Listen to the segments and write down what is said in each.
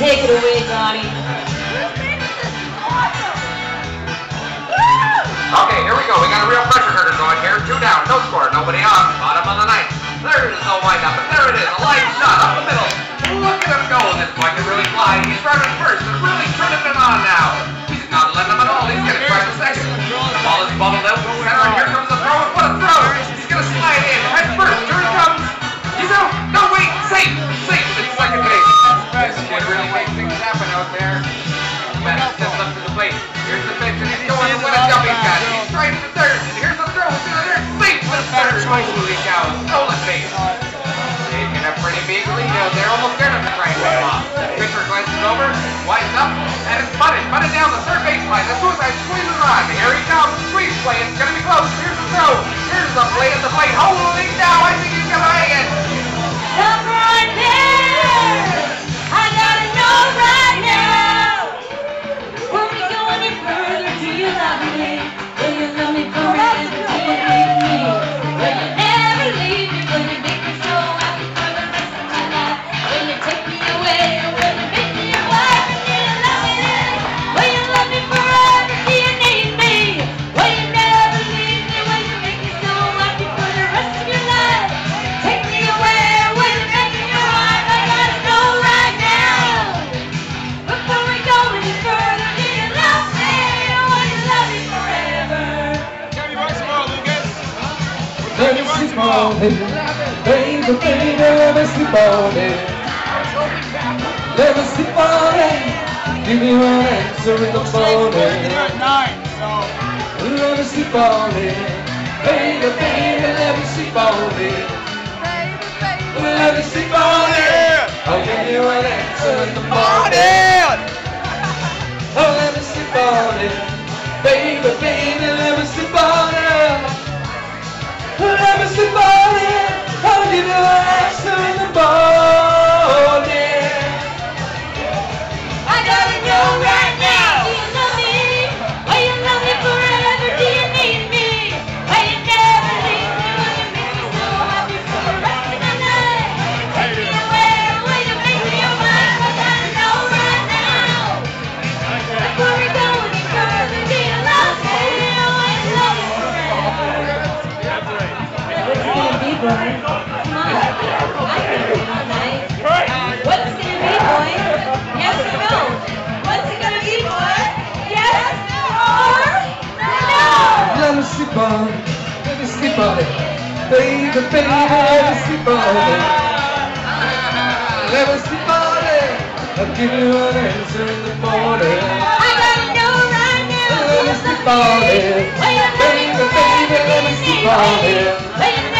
Take it away, Donnie. Okay, here we go. We got a real pressure cooker going here. Two down, no score, nobody on. Bottom of the ninth. There is no wind up. And there it is, a light shot up the middle. on it. Baby, baby, let me sleep on it. Let me sleep on it. Give me an answer in the morning. Let me sleep on it. Baby, baby, let me sleep on it. Let me sleep on it. I'll give you an answer in the morning. Oh, let me sleep on it. Baby, baby, let me sleep on it. Let me sleep on it. Hallelujah! sleep on let me sleep on it. Baby, baby, let me sleep on it. Let me sleep on it. I'll give you an answer in the morning. I gotta know right now. Let me sleep on it. Baby, baby, let me sleep on it.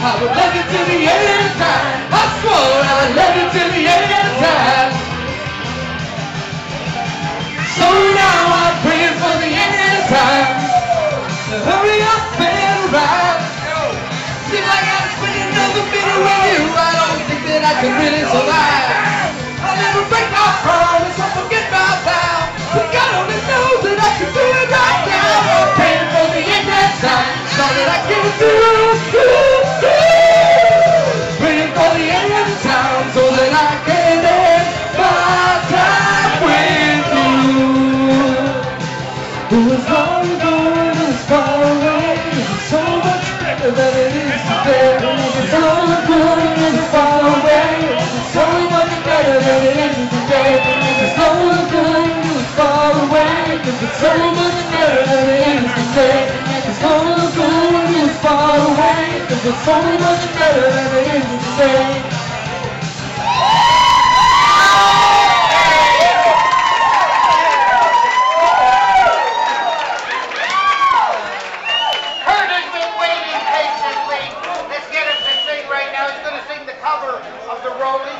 I will love you the end time. I swear I would love you the end time. So now I'm praying for the end time. So hurry up and ride. It's so much better than it used to be. It's so much good when you far away. Cause it's so much better than it used to be. rolling.